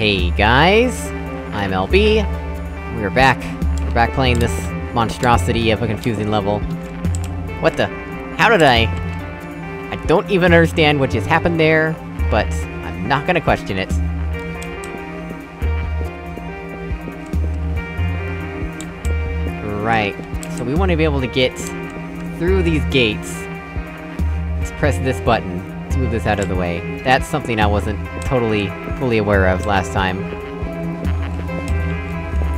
Hey guys, I'm LB. We're back. We're back playing this monstrosity of a confusing level. What the? How did I... I don't even understand what just happened there, but I'm not gonna question it. Right, so we want to be able to get through these gates. Let's press this button to move this out of the way. That's something I wasn't totally, fully aware of last time.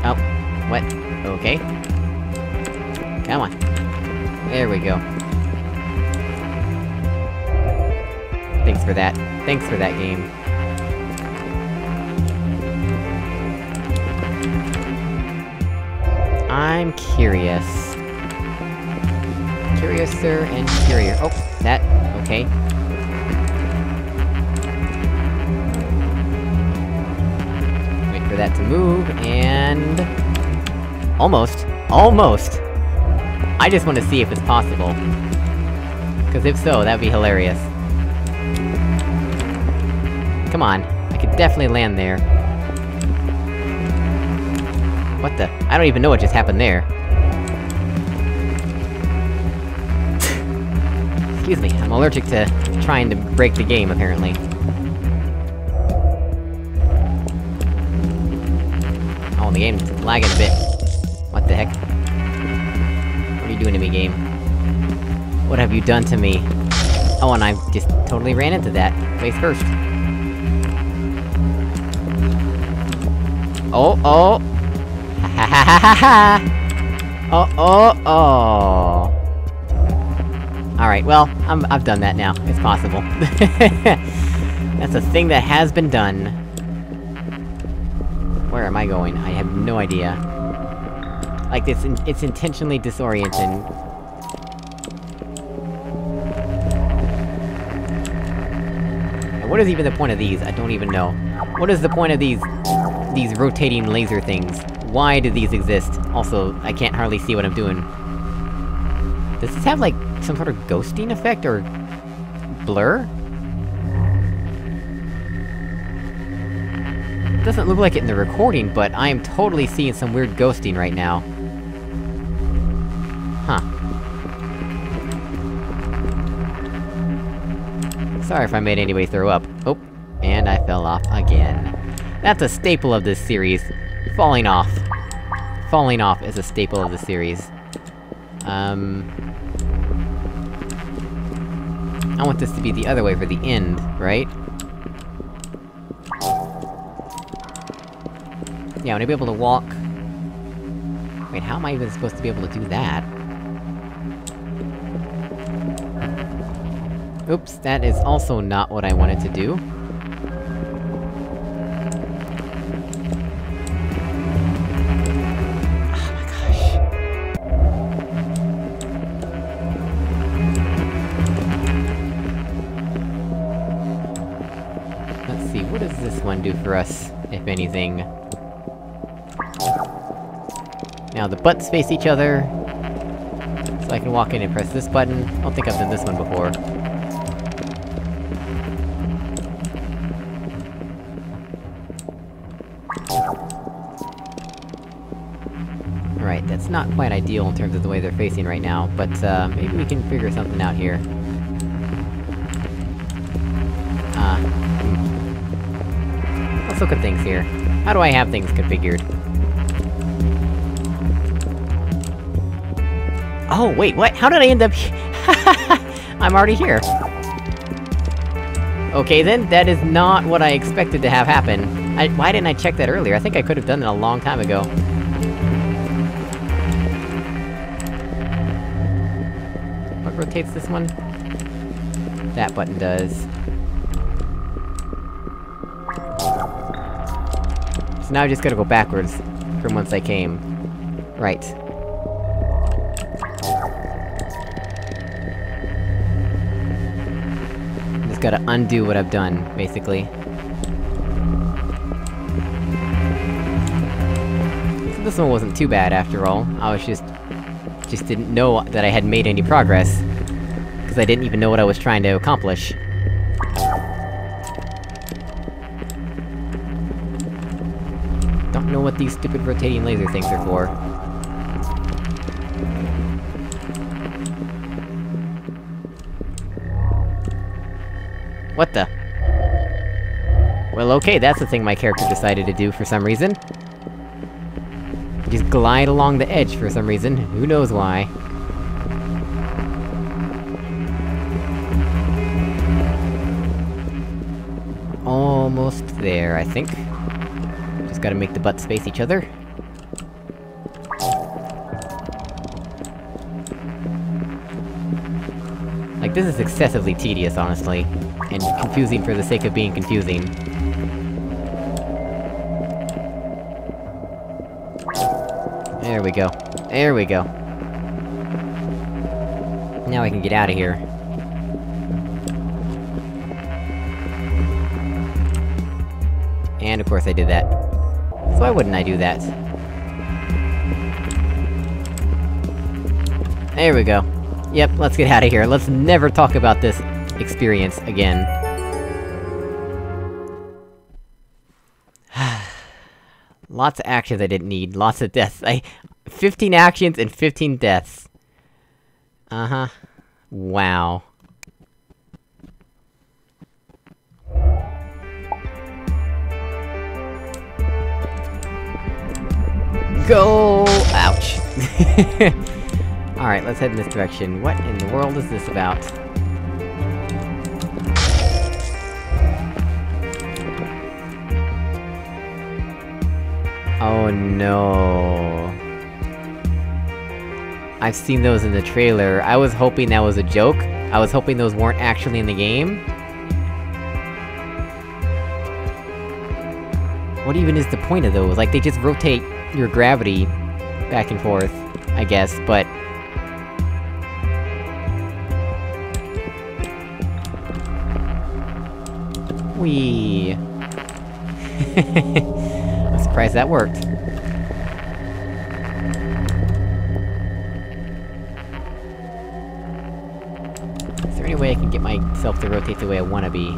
Oh, what? Okay. Come on. There we go. Thanks for that. Thanks for that game. I'm curious. Curiouser and curious. Oh, that... okay. For that to move, and... Almost. Almost! I just want to see if it's possible. Cause if so, that'd be hilarious. Come on, I could definitely land there. What the? I don't even know what just happened there. Excuse me, I'm allergic to trying to break the game, apparently. The game's lagging a bit. What the heck? What are you doing to me, game? What have you done to me? Oh, and I just totally ran into that, face first. Oh, oh! Ha ha ha ha ha! Oh, oh, oh! Alright, well, I'm- I've done that now. It's possible. That's a thing that has been done. Where am I going? I have no idea. Like, it's in it's intentionally disorienting. And what is even the point of these? I don't even know. What is the point of these... these rotating laser things? Why do these exist? Also, I can't hardly see what I'm doing. Does this have, like, some sort of ghosting effect, or... blur? Doesn't look like it in the recording, but I am totally seeing some weird ghosting right now. Huh. Sorry if I made anybody throw up. Oh, and I fell off again. That's a staple of this series. Falling off. Falling off is a staple of the series. Um... I want this to be the other way for the end, right? Yeah, I wanna be able to walk... Wait, how am I even supposed to be able to do that? Oops, that is also not what I wanted to do. Oh my gosh. Let's see, what does this one do for us, if anything? Now the butts face each other... So I can walk in and press this button. I don't think I've done this one before. Right, that's not quite ideal in terms of the way they're facing right now, but, uh, maybe we can figure something out here. Uh... hmm. Let's look at things here. How do I have things configured? Oh, wait, what? How did I end up I'm already here! Okay then, that is not what I expected to have happen. I- why didn't I check that earlier? I think I could have done it a long time ago. What rotates this one? That button does. So now I just gotta go backwards, from whence I came. Right. Gotta undo what I've done, basically. So this one wasn't too bad after all, I was just... just didn't know that I had made any progress. Because I didn't even know what I was trying to accomplish. Don't know what these stupid rotating laser things are for. What the? Well, okay, that's the thing my character decided to do for some reason. Just glide along the edge for some reason, who knows why. Almost there, I think. Just gotta make the butts face each other. Like, this is excessively tedious, honestly. And confusing for the sake of being confusing. There we go. There we go. Now I can get out of here. And of course I did that. So why wouldn't I do that? There we go. Yep, let's get out of here. Let's never talk about this experience again. Lots of actions I didn't need, lots of deaths. I- 15 actions and 15 deaths. Uh-huh. Wow. Go! Ouch. Alright, let's head in this direction. What in the world is this about? Oh no... I've seen those in the trailer. I was hoping that was a joke. I was hoping those weren't actually in the game. What even is the point of those? Like, they just rotate your gravity back and forth, I guess, but... Whee! I'm surprised that worked. Is there any way I can get myself to rotate the way I wanna be?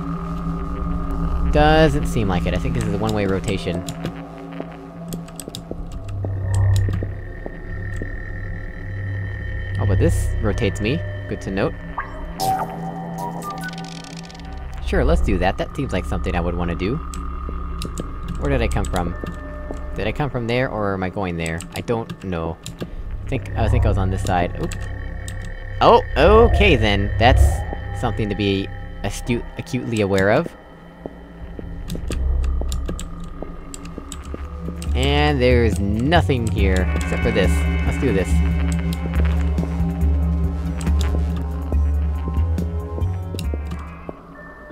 Doesn't seem like it, I think this is a one-way rotation. Oh, but this rotates me. Good to note. Sure, let's do that, that seems like something I would wanna do. Where did I come from? Did I come from there, or am I going there? I don't know. I think- I think I was on this side. Oop. Oh, okay then. That's something to be astute- acutely aware of. And there's nothing here, except for this. Let's do this.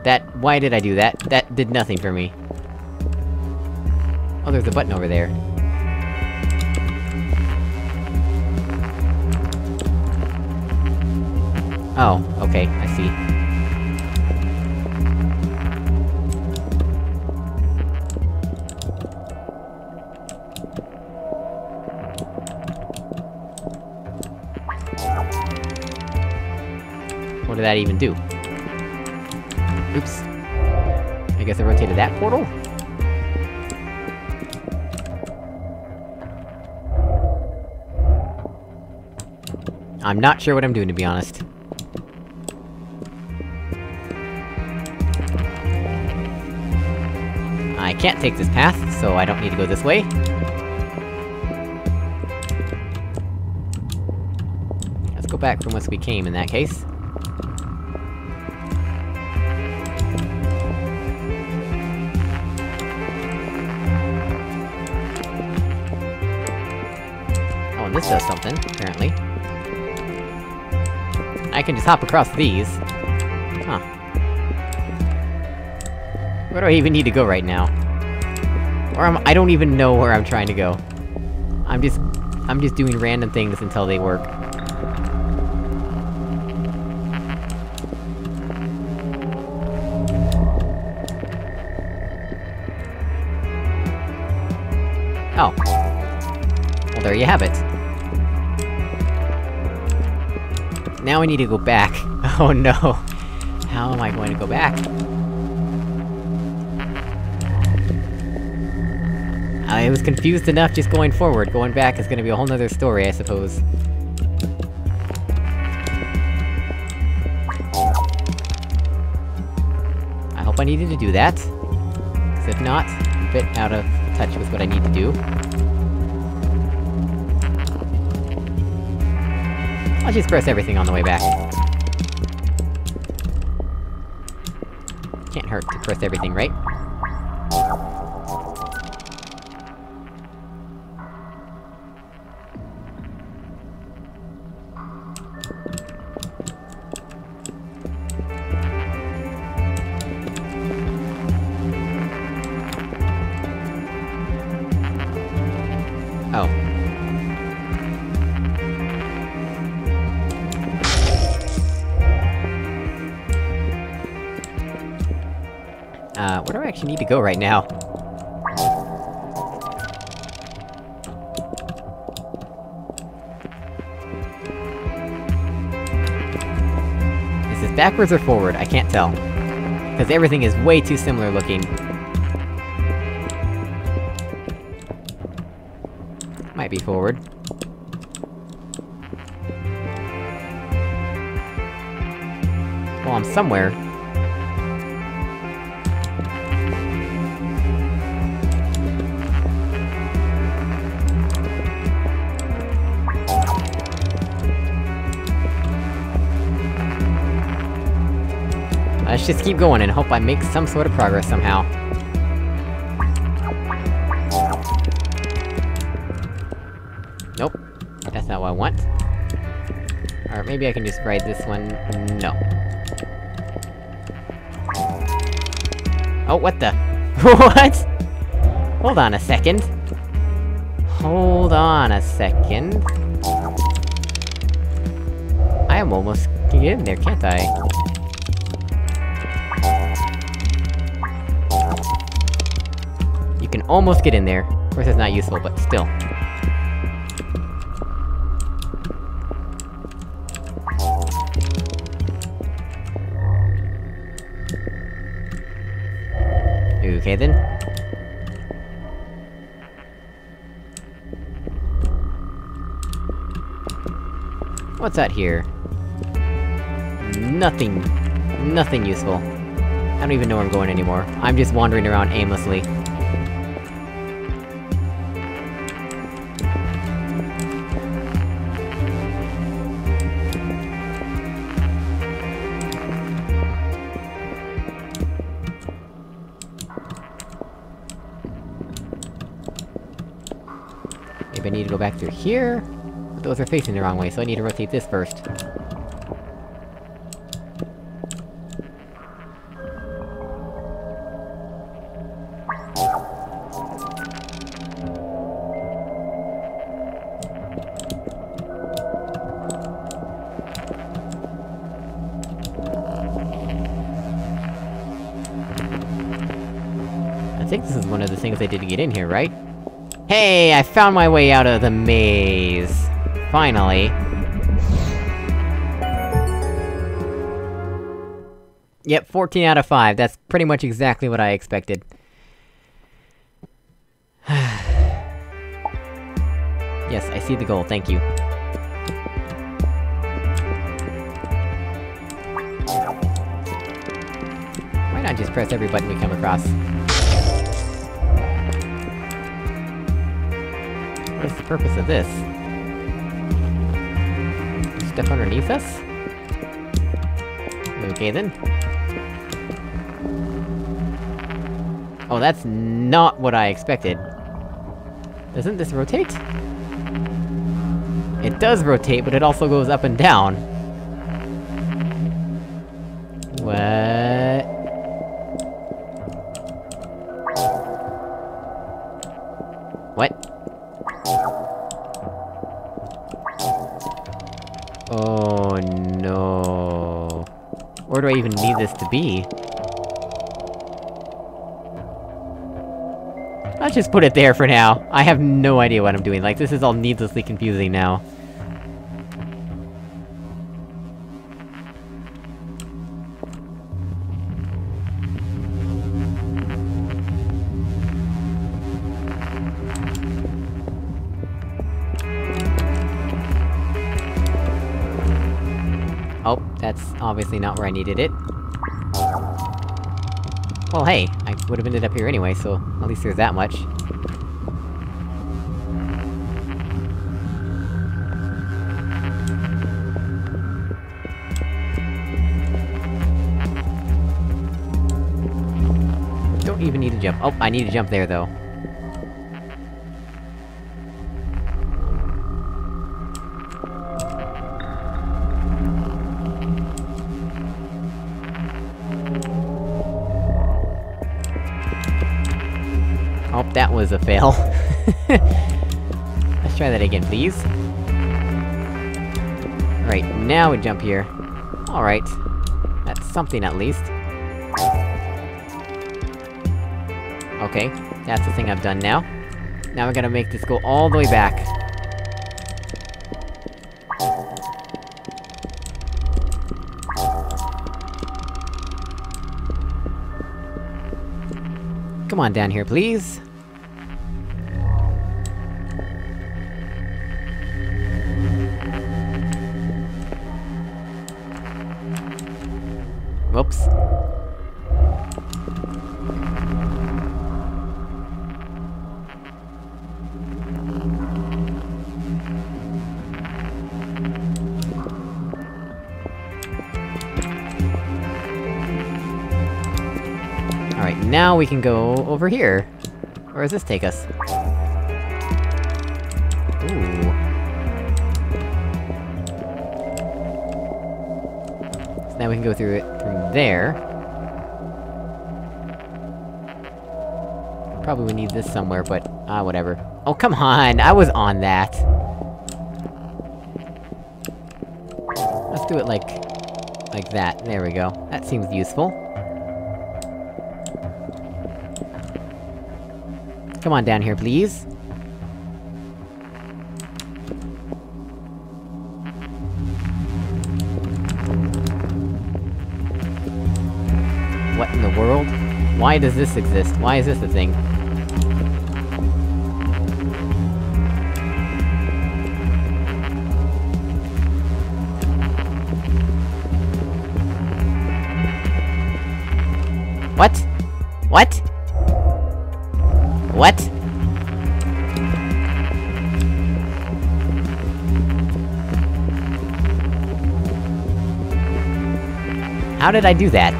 That- why did I do that? That did nothing for me. Oh, there's a button over there. Oh, okay, I see. What did that even do? Oops. I guess I rotated that portal? I'm not sure what I'm doing, to be honest. I can't take this path, so I don't need to go this way. Let's go back from whence we came, in that case. Does something, apparently. I can just hop across these. Huh. Where do I even need to go right now? Or I'm- I don't even know where I'm trying to go. I'm just- I'm just doing random things until they work. Oh. Well, there you have it. Now I need to go back. Oh no! How am I going to go back? I was confused enough just going forward, going back is gonna be a whole nother story, I suppose. I hope I needed to do that. Cause if not, I'm a bit out of touch with what I need to do. I'll just press everything on the way back. Can't hurt to press everything, right? Uh, where do I actually need to go right now? Is this backwards or forward? I can't tell. Because everything is way too similar looking. Might be forward. Well, I'm somewhere. Let's just keep going and hope I make some sort of progress somehow. Nope. That's not what I want. Or maybe I can just ride this one... No. Oh, what the- What?! Hold on a second. Hold on a second. I am almost can get in there, can't I? Can almost get in there. Of course it's not useful, but still. Okay then. What's that here? Nothing. Nothing useful. I don't even know where I'm going anymore. I'm just wandering around aimlessly. Here? But those are facing the wrong way, so I need to rotate this first. I think this is one of the things I did to get in here, right? Hey, I found my way out of the maze! Finally. Yep, 14 out of 5, that's pretty much exactly what I expected. yes, I see the goal, thank you. Why not just press every button we come across? What's the purpose of this? Step underneath us? Okay then. Oh, that's not what I expected. Doesn't this rotate? It does rotate, but it also goes up and down. Oh no... Where do I even need this to be? I'll just put it there for now. I have no idea what I'm doing, like, this is all needlessly confusing now. Obviously not where I needed it. Well hey, I would've ended up here anyway, so at least there's that much. Don't even need to jump. Oh, I need to jump there, though. Was a fail. Let's try that again, please. Right, now we jump here. Alright. That's something at least. Okay, that's the thing I've done now. Now we gotta make this go all the way back. Come on down here, please. Now we can go over here. Where does this take us? Ooh. So now we can go through it through there. Probably we need this somewhere, but, ah, whatever. Oh, come on! I was on that! Let's do it like... like that. There we go. That seems useful. Come on down here, please. What in the world? Why does this exist? Why is this a thing? What? How did I do that?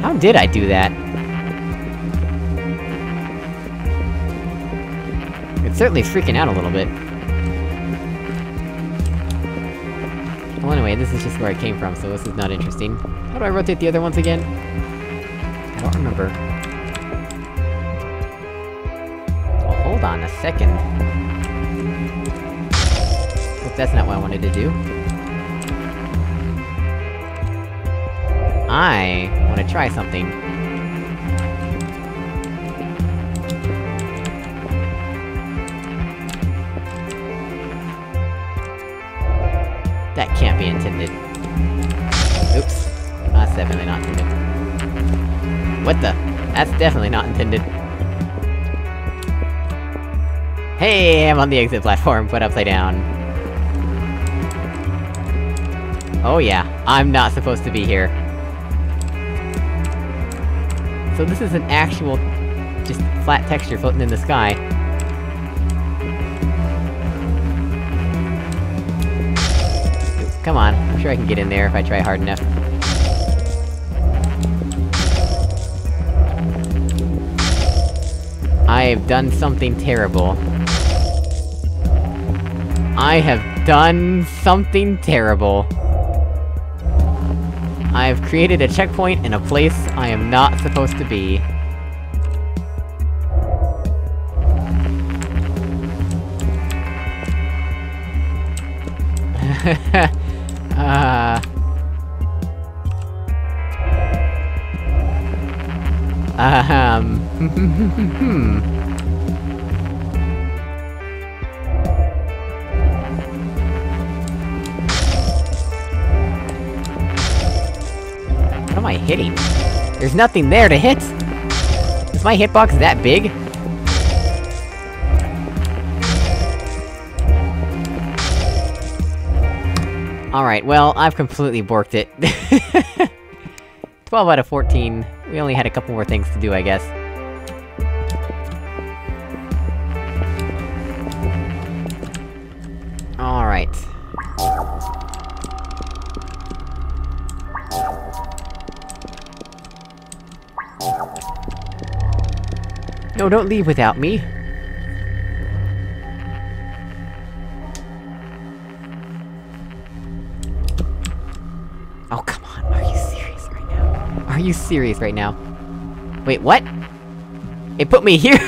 How did I do that? It's certainly freaking out a little bit. Well anyway, this is just where I came from, so this is not interesting. How do I rotate the other ones again? I don't remember. A second. That's not what I wanted to do. I wanna try something. That can't be intended. Oops. That's definitely not intended. What the? That's definitely not intended. Hey, I'm on the exit platform, but upside down. Oh yeah, I'm not supposed to be here. So this is an actual... just flat texture floating in the sky. Come on, I'm sure I can get in there if I try hard enough. I have done something terrible. I have done something terrible. I have created a checkpoint in a place I am not supposed to be. uh... Um... am I hitting? There's nothing there to hit! Is my hitbox that big? Alright, well, I've completely borked it. 12 out of 14. We only had a couple more things to do, I guess. No, don't leave without me! Oh, come on, are you serious right now? Are you serious right now? Wait, what? It put me here?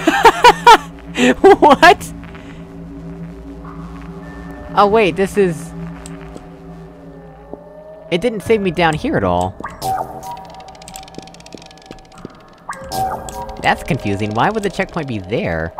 what? Oh wait, this is... It didn't save me down here at all. That's confusing, why would the checkpoint be there?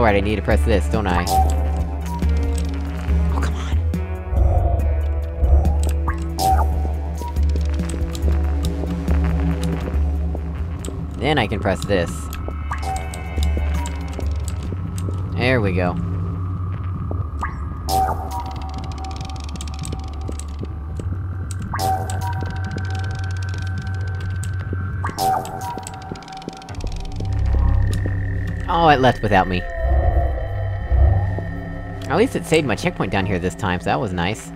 Oh right, I need to press this, don't I? Oh, come on! Then I can press this. There we go. Oh, it left without me. At least it saved my checkpoint down here this time, so that was nice.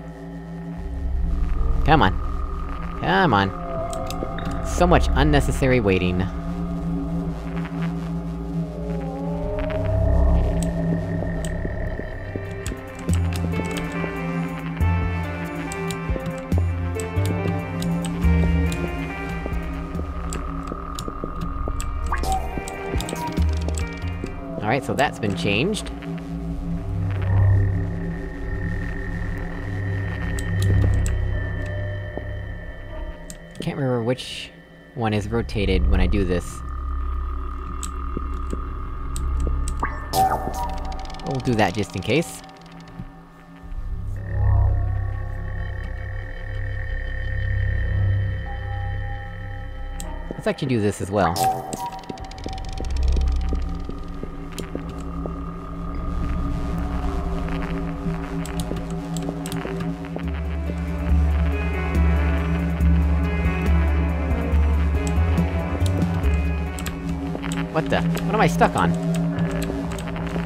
Come on. Come on. So much unnecessary waiting. Alright, so that's been changed. Which one is rotated when I do this. We'll do that just in case. Let's actually do this as well. What the? What am I stuck on?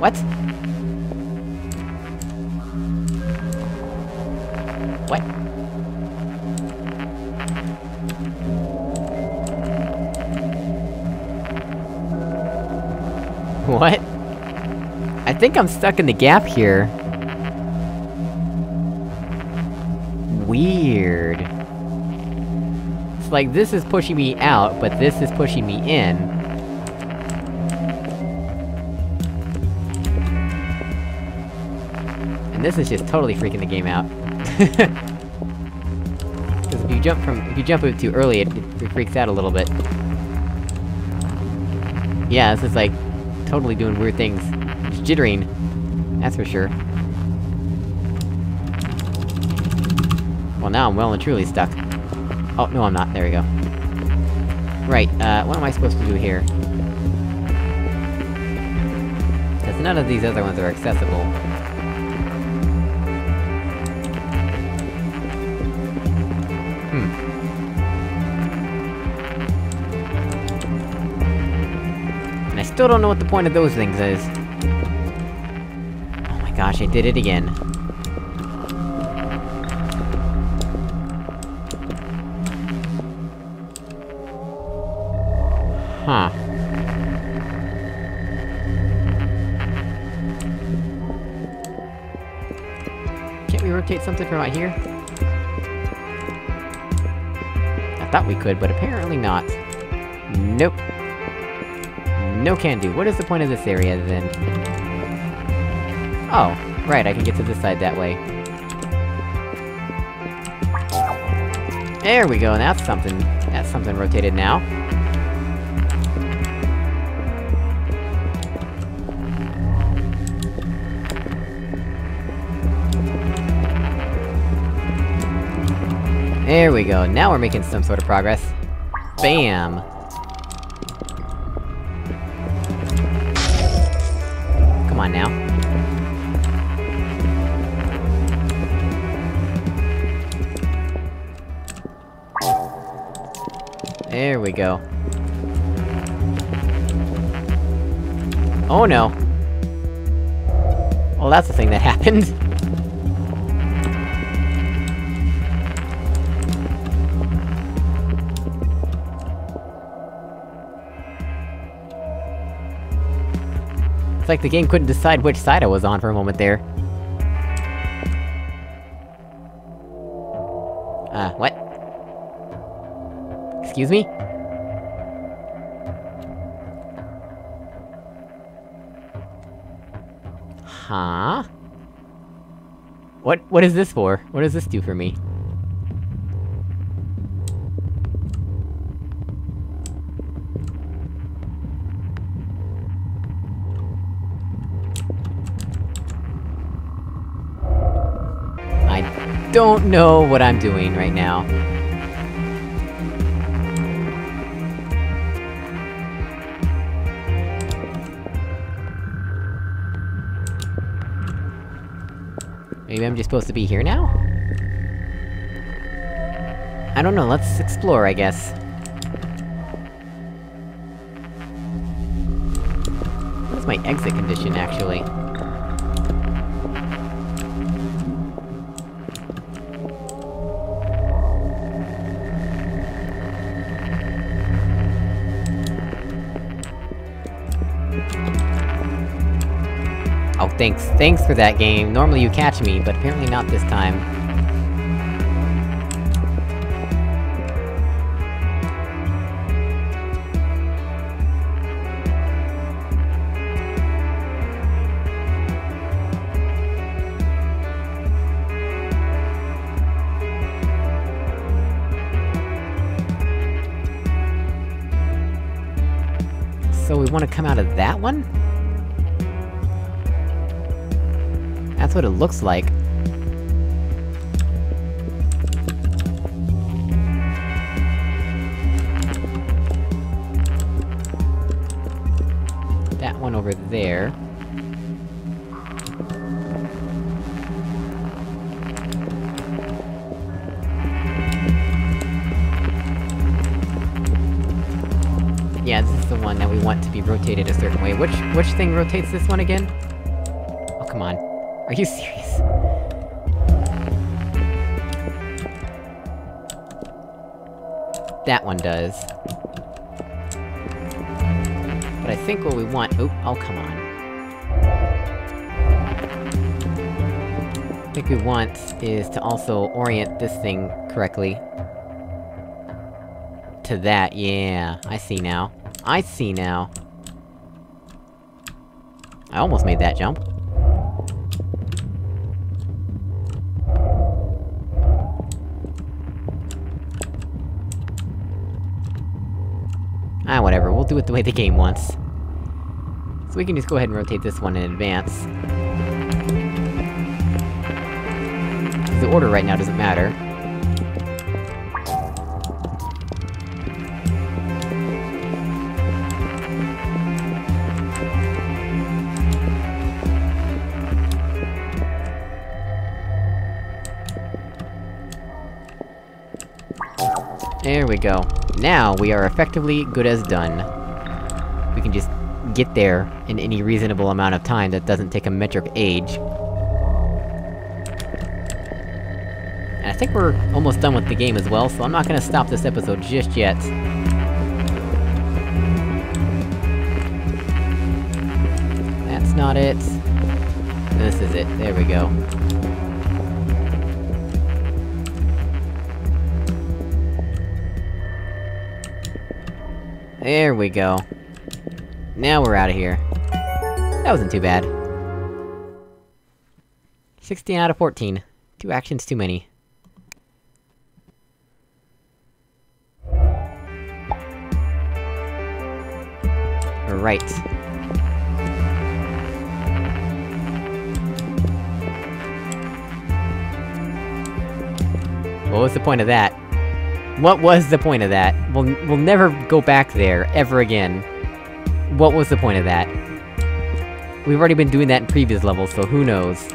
What? What? What? I think I'm stuck in the gap here. Weird. It's like this is pushing me out, but this is pushing me in. And this is just totally freaking the game out. Because if you jump from- if you jump it too early, it, it freaks out a little bit. Yeah, this is like, totally doing weird things. It's jittering. That's for sure. Well now I'm well and truly stuck. Oh, no I'm not, there we go. Right, uh, what am I supposed to do here? Because none of these other ones are accessible. Still don't know what the point of those things is. Oh my gosh, I did it again. Huh. Can't we rotate something from out here? I thought we could, but apparently not. Nope. No can do. What is the point of this area, then? Oh, right, I can get to this side that way. There we go, and that's something- that's something rotated now. There we go, now we're making some sort of progress. Bam! Now. There we go. Oh no! Well, that's the thing that happened. It's like the game couldn't decide which side I was on for a moment there. Uh, what? Excuse me? Huh? What- what is this for? What does this do for me? Don't know what I'm doing right now. Maybe I'm just supposed to be here now? I don't know, let's explore, I guess. What's my exit condition, actually? Thanks. Thanks for that game. Normally you catch me, but apparently not this time. So we wanna come out of that one? That's what it looks like. That one over there. Yeah, this is the one that we want to be rotated a certain way. Which- which thing rotates this one again? Are you serious? That one does. But I think what we want- oh, oh come on. I think we want is to also orient this thing correctly. To that, yeah, I see now. I see now. I almost made that jump. The way the game wants. So we can just go ahead and rotate this one in advance. The order right now doesn't matter. There we go. Now, we are effectively good as done. We can just get there in any reasonable amount of time that doesn't take a metric age. And I think we're almost done with the game as well, so I'm not gonna stop this episode just yet. That's not it. This is it, there we go. There we go. Now we're out of here. That wasn't too bad. 16 out of 14. Two actions too many. Right. What was the point of that? What was the point of that? We'll- we'll never go back there, ever again. What was the point of that? We've already been doing that in previous levels, so who knows?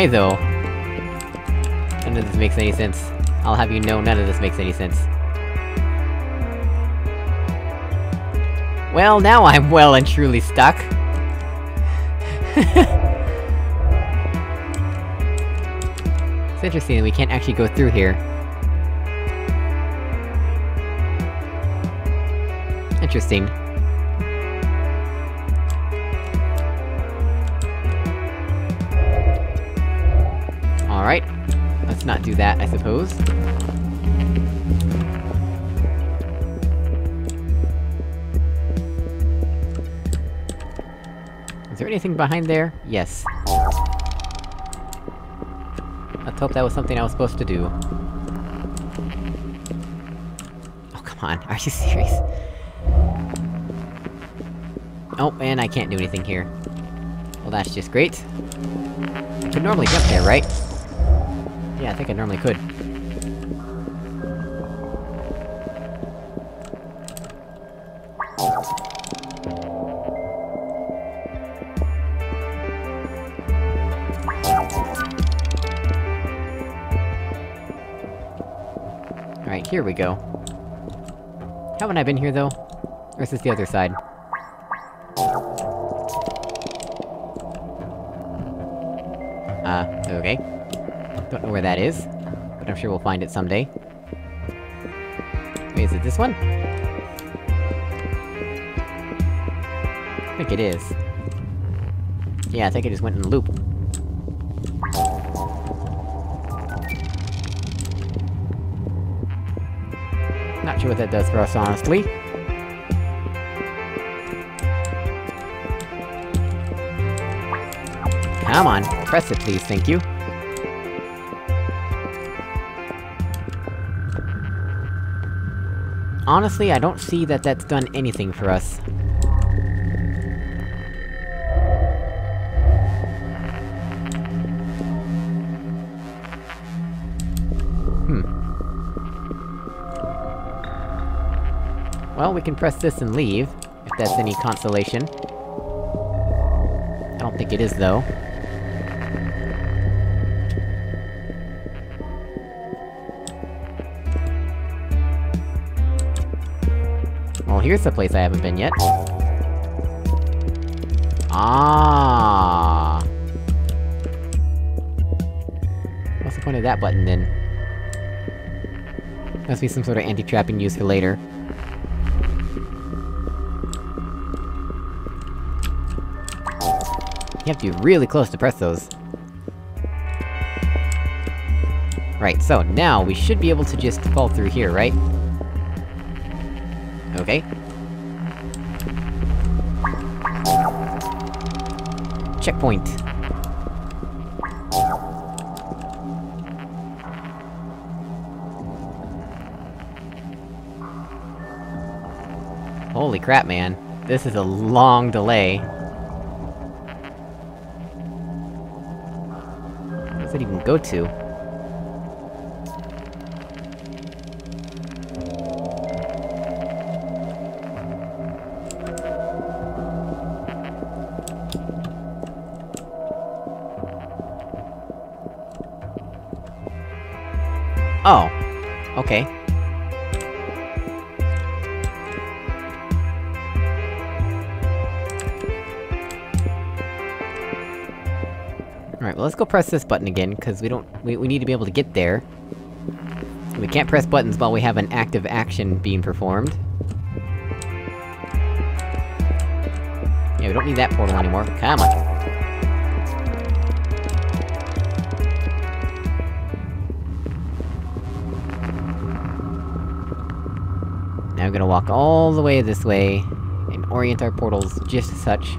Why though? None of this makes any sense. I'll have you know none of this makes any sense. Well, now I'm well and truly stuck. It's interesting that we can't actually go through here. Interesting. Let's not do that, I suppose. Is there anything behind there? Yes. Let's hope that was something I was supposed to do. Oh, come on, are you serious? Oh, and I can't do anything here. Well, that's just great. I could normally jump there, right? Yeah, I think I normally could. Alright, here we go. Haven't I been here, though? Or is this the other side? Don't know where that is, but I'm sure we'll find it someday. Wait, is it this one? I think it is. Yeah, I think it just went in a loop. Not sure what that does for us, honestly. Come on, press it please, thank you. Honestly, I don't see that that's done anything for us. Hmm. Well, we can press this and leave, if that's any consolation. I don't think it is, though. Well, here's the place I haven't been yet. Ah. What's the point of that button, then? Must be some sort of anti-trapping use for later. You have to be really close to press those. Right, so now we should be able to just fall through here, right? Okay. Checkpoint. Holy crap, man. This is a long delay. Where does it even go to? Let's go press this button again, because we don't- we, we need to be able to get there. We can't press buttons while we have an active action being performed. Yeah, we don't need that portal anymore. Come on. Now we're gonna walk all the way this way, and orient our portals just as such.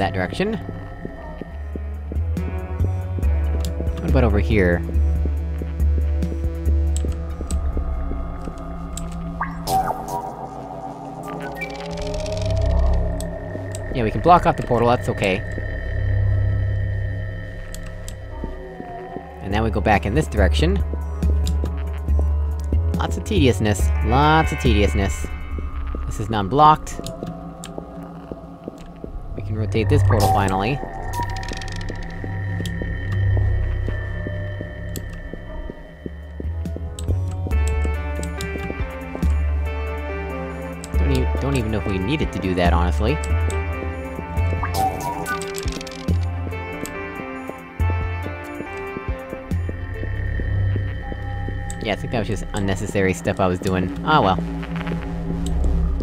That direction. What about over here? Yeah, we can block off the portal, that's okay. And now we go back in this direction. Lots of tediousness. Lots of tediousness. This is non-blocked. Rotate this portal finally. Don't, e don't even know if we needed to do that, honestly. Yeah, I think that was just unnecessary stuff I was doing. Ah well.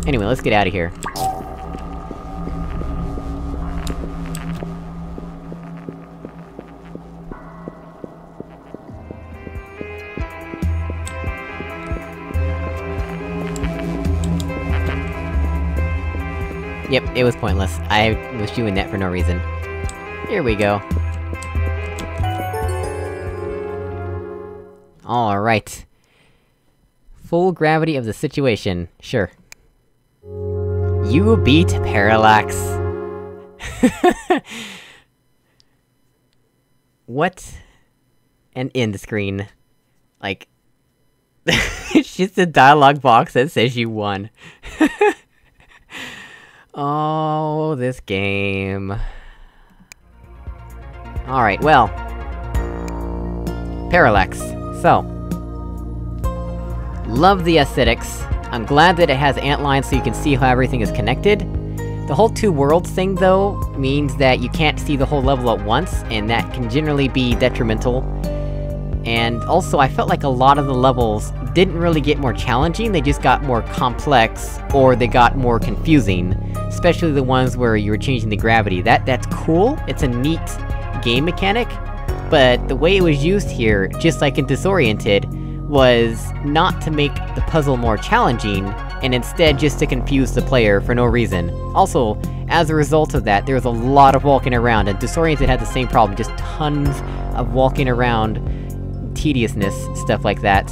Anyway, let's get out of here. Yep, it was pointless. I was doing that for no reason. Here we go. Alright. Full gravity of the situation, sure. You beat Parallax! what? An end screen. Like... it's just a dialogue box that says you won. oh, this game... Alright, well... Parallax. So... Love the aesthetics. I'm glad that it has ant lines so you can see how everything is connected. The whole two worlds thing, though, means that you can't see the whole level at once, and that can generally be detrimental. And also, I felt like a lot of the levels didn't really get more challenging, they just got more complex, or they got more confusing. Especially the ones where you were changing the gravity. That- that's cool, it's a neat game mechanic, but the way it was used here, just like in Disoriented, was not to make the puzzle more challenging, and instead just to confuse the player for no reason. Also, as a result of that, there was a lot of walking around, and Disoriented had the same problem, just tons of walking around, tediousness, stuff like that.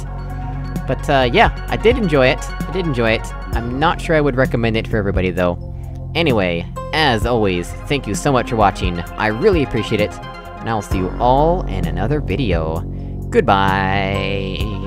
But, uh, yeah, I did enjoy it. I did enjoy it. I'm not sure I would recommend it for everybody, though. Anyway, as always, thank you so much for watching, I really appreciate it, and I'll see you all in another video. Goodbye!